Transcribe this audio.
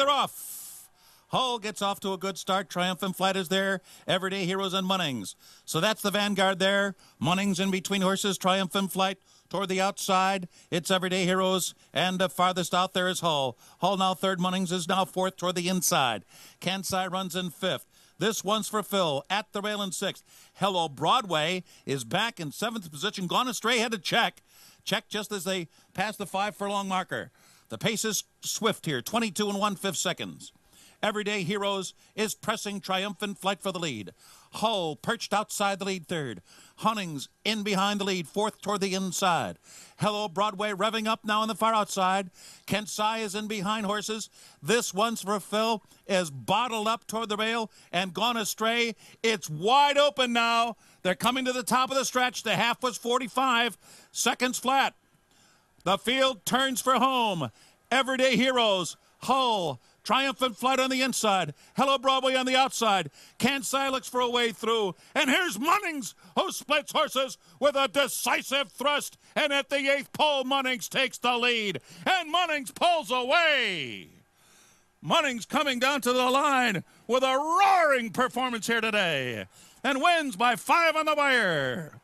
they're off. Hull gets off to a good start. Triumphant Flight is there. Everyday Heroes and Munnings. So that's the vanguard there. Munnings in between horses. Triumphant Flight toward the outside. It's Everyday Heroes. And uh, farthest out there is Hull. Hull now third. Munnings is now fourth toward the inside. Kensai runs in fifth. This one's for Phil at the rail in sixth. Hello Broadway is back in seventh position. Gone astray, had to check. Check just as they pass the five furlong marker. The pace is swift here, 22 and one fifth seconds. Everyday Heroes is pressing triumphant flight for the lead. Hull perched outside the lead third. Munnings in behind the lead, fourth toward the inside. Hello Broadway revving up now on the far outside. Kensai is in behind horses. This one's for Phil is bottled up toward the rail and gone astray. It's wide open now. They're coming to the top of the stretch. The half was 45 seconds flat. The field turns for home. Everyday Heroes, Hull, Triumphant Flight on the inside. Hello Broadway on the outside. Kensai looks for a way through. And here's Munnings, who splits horses with a decisive thrust. And at the eighth pole, Munnings takes the lead. And Munnings pulls away. Munnings coming down to the line with a roaring performance here today and wins by five on the wire.